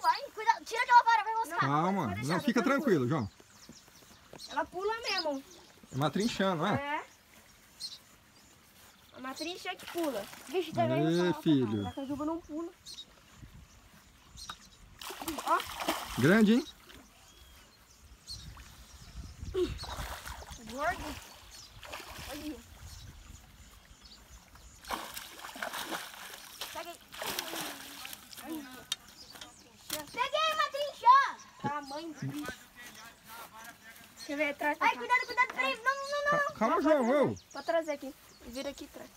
vai. Cuidado, tira aquela vara, vai mostrar. Calma, pode deixar, não, fica tranquilo. João. Ela pula mesmo. É uma trinchã, não é? É. A matrincha que pula. Vixe, tá vendo? Filho. A cajuba não pula. Grande, hein? Gordo. Olha. Deixa eu ver atrás. Ai, cuidado, cuidado. Peraí. Não, não, não. Ca- Calma, João. ô. Pode trazer aqui. Vira aqui atrás.